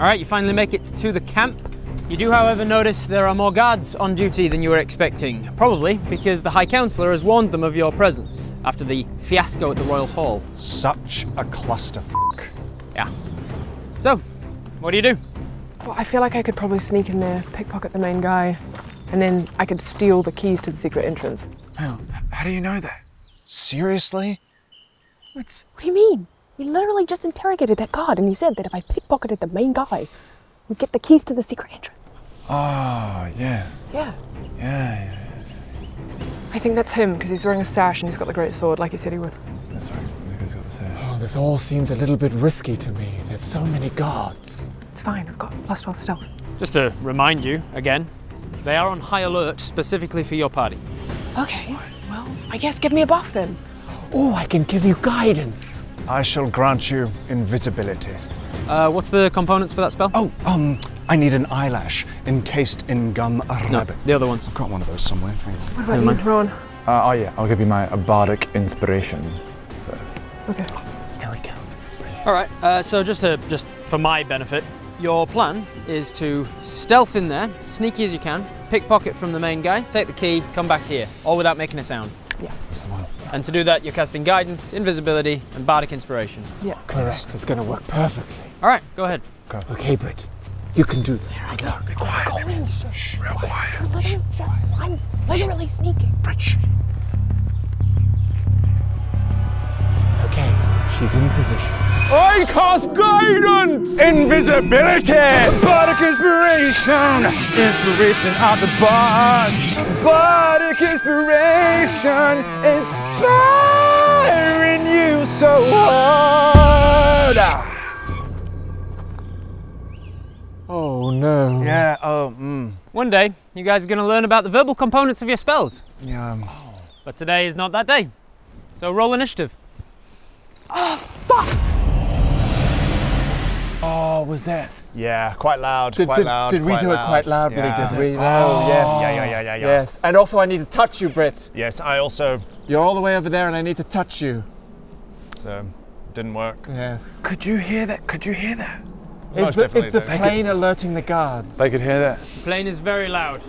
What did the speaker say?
All right, you finally make it to the camp. You do, however, notice there are more guards on duty than you were expecting. Probably because the High Counselor has warned them of your presence after the fiasco at the Royal Hall. Such a clusterfuck. Yeah. So, what do you do? Well, I feel like I could probably sneak in there, pickpocket the main guy, and then I could steal the keys to the secret entrance. How, how do you know that? Seriously? What do you mean? We literally just interrogated that guard, and he said that if I pickpocketed the main guy, we'd get the keys to the secret entrance. Oh, yeah. Yeah. Yeah, yeah. I think that's him because he's wearing a sash and he's got the great sword like he said he would. That's right. Lucas got the sash. Oh, this all seems a little bit risky to me. There's so many guards. It's fine, I've got plus 12 stealth. Just to remind you again, they are on high alert specifically for your party. Okay, well, I guess give me a buff then. Oh, I can give you guidance. I shall grant you invisibility. Uh, what's the components for that spell? Oh, um, I need an eyelash encased in gum arabic. no, arabic. the other ones. I've got one of those somewhere. What about you, Ron? Uh, oh yeah, I'll give you my a bardic inspiration. So Okay. There we go. All right. Uh, so just to just for my benefit, your plan is to stealth in there, sneaky as you can, pickpocket from the main guy, take the key, come back here, all without making a sound. That's the one. And to do that, you're casting guidance, invisibility, and bardic inspiration. Yeah. Correct. It's gonna work perfectly. All right, go ahead. Okay, Britt. You can do this. Shh, real quiet. Literally just, I'm literally sneaking. Rich. Okay, she's in position. I cast guidance! Invisibility! Bardic inspiration! Inspiration of the bard! Bardic inspiration! Inspiring you so hard! Oh no. Yeah, oh, mm. One day, you guys are going to learn about the verbal components of your spells. Yeah, um, But today is not that day. So roll initiative. Oh, fuck! Oh, was that? Yeah, quite loud, Did, quite did, loud. did we quite do it quite loudly? Yeah. Did we? Oh, oh yes. Yeah, yeah, yeah, yeah, yeah. Yes. And also, I need to touch you, Britt. Yes, I also, You're all the way over there, and I need to touch you. so, didn't work. Yes. could you hear that? Could you hear that? It's Most the, definitely it's the do. plane alerting the guards. They could hear that. The plane is very loud.